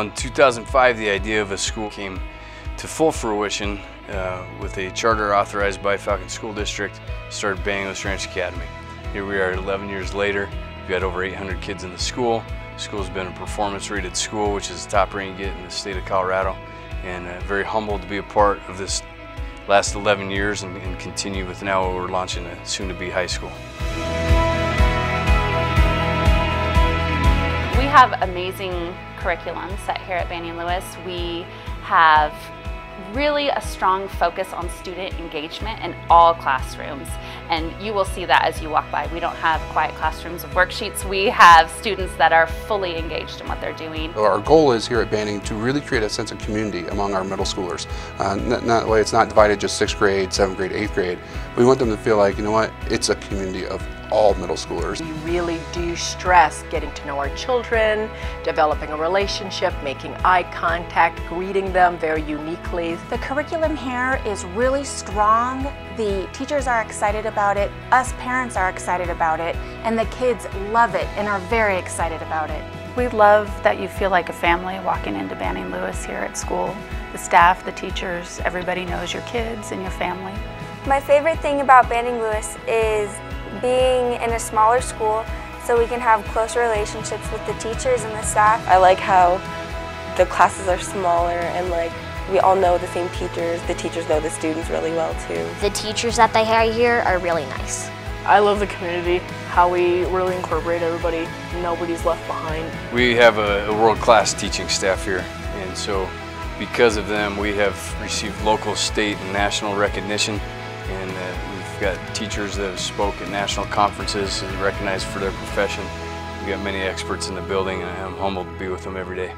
in 2005, the idea of a school came to full fruition uh, with a charter authorized by Falcon School District, started Lewis Ranch Academy. Here we are 11 years later. We've got over 800 kids in the school. The school's been a performance rated school, which is the top rating in the state of Colorado. And uh, very humbled to be a part of this last 11 years and, and continue with now we're launching a soon to be high school. Have amazing curriculum set here at Banning Lewis. We have really a strong focus on student engagement in all classrooms. And you will see that as you walk by. We don't have quiet classrooms of worksheets. We have students that are fully engaged in what they're doing. Our goal is here at Banning to really create a sense of community among our middle schoolers. Uh, not, it's not divided just sixth grade, seventh grade, eighth grade. We want them to feel like, you know what, it's a community of all middle schoolers. We really do stress getting to know our children, developing a relationship, making eye contact, greeting them very uniquely. The curriculum here is really strong. The teachers are excited about it, us parents are excited about it, and the kids love it and are very excited about it. We love that you feel like a family walking into Banning Lewis here at school. The staff, the teachers, everybody knows your kids and your family. My favorite thing about Banning Lewis is being in a smaller school so we can have close relationships with the teachers and the staff. I like how the classes are smaller and like we all know the same teachers. The teachers know the students really well too. The teachers that they have here are really nice. I love the community, how we really incorporate everybody. Nobody's left behind. We have a, a world-class teaching staff here and so because of them we have received local, state, and national recognition and uh, we've got teachers that have spoke at national conferences and recognized for their profession. We've got many experts in the building and I'm humbled to be with them every day.